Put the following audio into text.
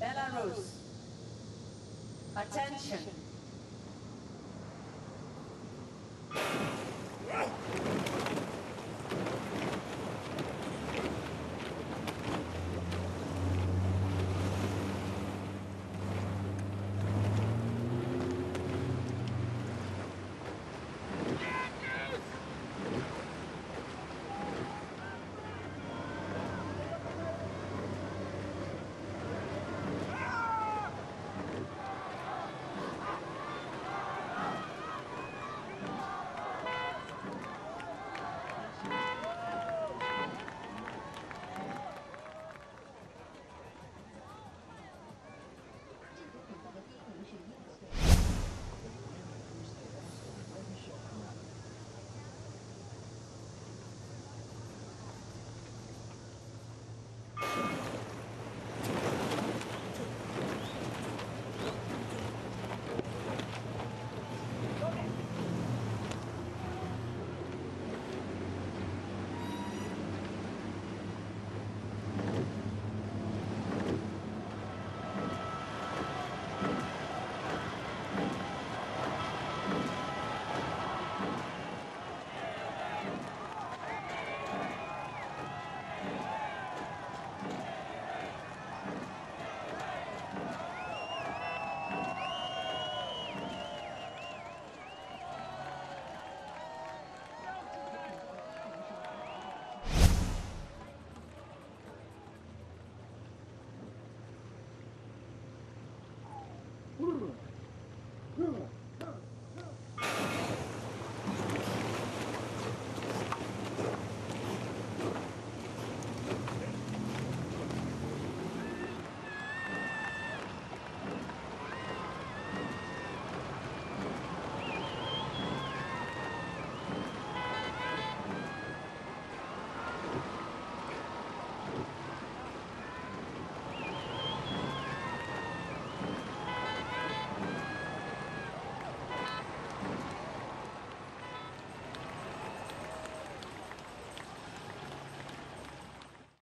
Belarus. Attention.